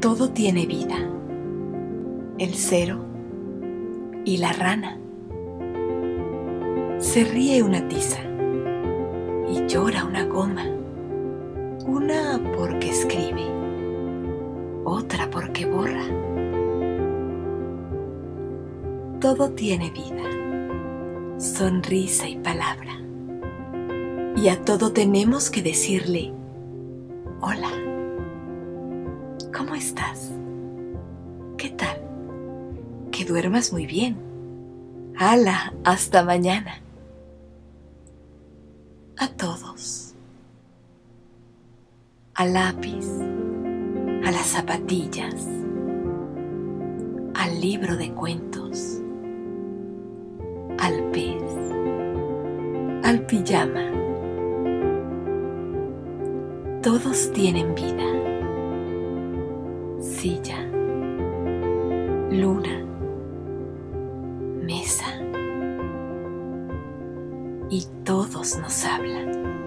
Todo tiene vida. El cero y la rana. Se ríe una tiza y llora una goma. Una porque escribe, otra porque borra. Todo tiene vida, sonrisa y palabra. Y a todo tenemos que decirle, hola, ¿cómo estás? ¿Qué tal? Que duermas muy bien. ¡Hala! Hasta mañana. A todos. Al lápiz, a las zapatillas, al libro de cuentos, al pez, al pijama. Todos tienen vida. Silla, luna, mesa. Y todos nos hablan.